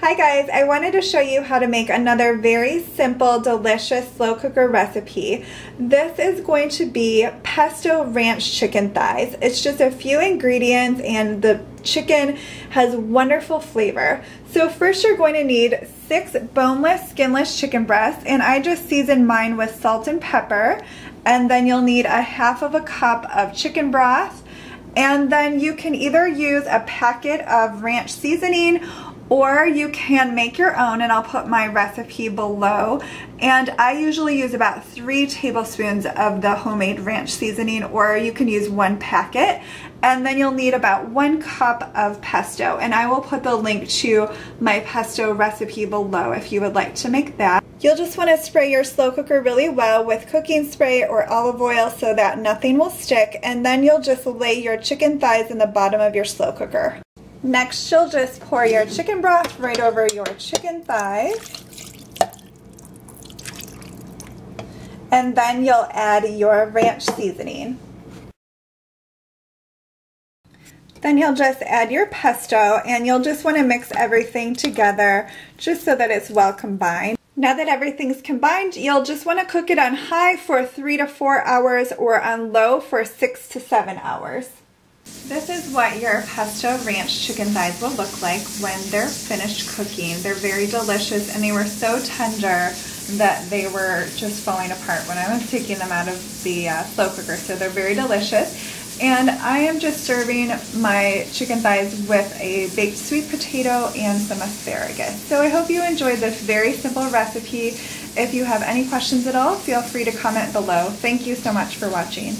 Hi guys, I wanted to show you how to make another very simple, delicious slow cooker recipe. This is going to be pesto ranch chicken thighs. It's just a few ingredients and the chicken has wonderful flavor. So first you're going to need six boneless, skinless chicken breasts and I just seasoned mine with salt and pepper. And then you'll need a half of a cup of chicken broth and then you can either use a packet of ranch seasoning or you can make your own and I'll put my recipe below and I usually use about three tablespoons of the homemade ranch seasoning or you can use one packet and then you'll need about one cup of pesto and I will put the link to my pesto recipe below if you would like to make that. You'll just want to spray your slow cooker really well with cooking spray or olive oil so that nothing will stick and then you'll just lay your chicken thighs in the bottom of your slow cooker. Next, you'll just pour your chicken broth right over your chicken thighs. And then you'll add your ranch seasoning. Then you'll just add your pesto and you'll just want to mix everything together just so that it's well combined. Now that everything's combined, you'll just want to cook it on high for three to four hours or on low for six to seven hours. This is what your pesto ranch chicken thighs will look like when they're finished cooking. They're very delicious and they were so tender that they were just falling apart when I was taking them out of the uh, slow cooker. So they're very delicious. And I am just serving my chicken thighs with a baked sweet potato and some asparagus. So I hope you enjoyed this very simple recipe. If you have any questions at all, feel free to comment below. Thank you so much for watching.